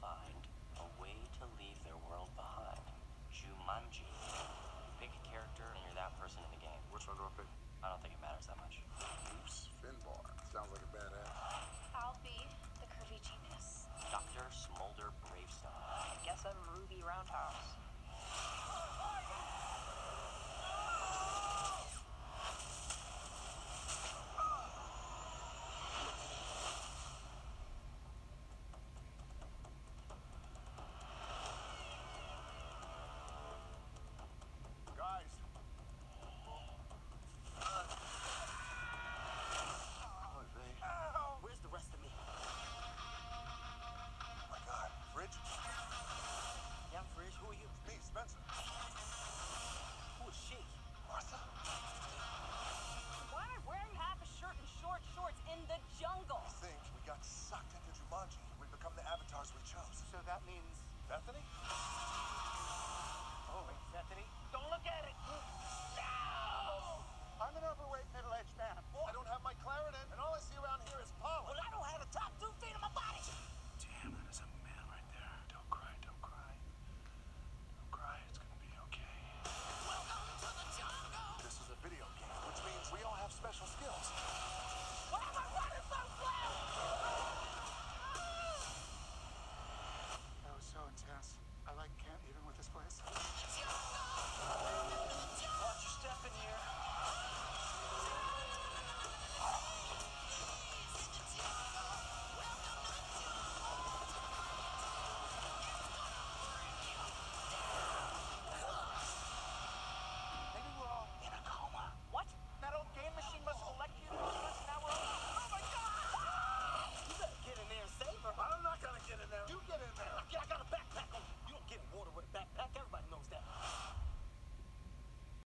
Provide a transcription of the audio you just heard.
find a way to leave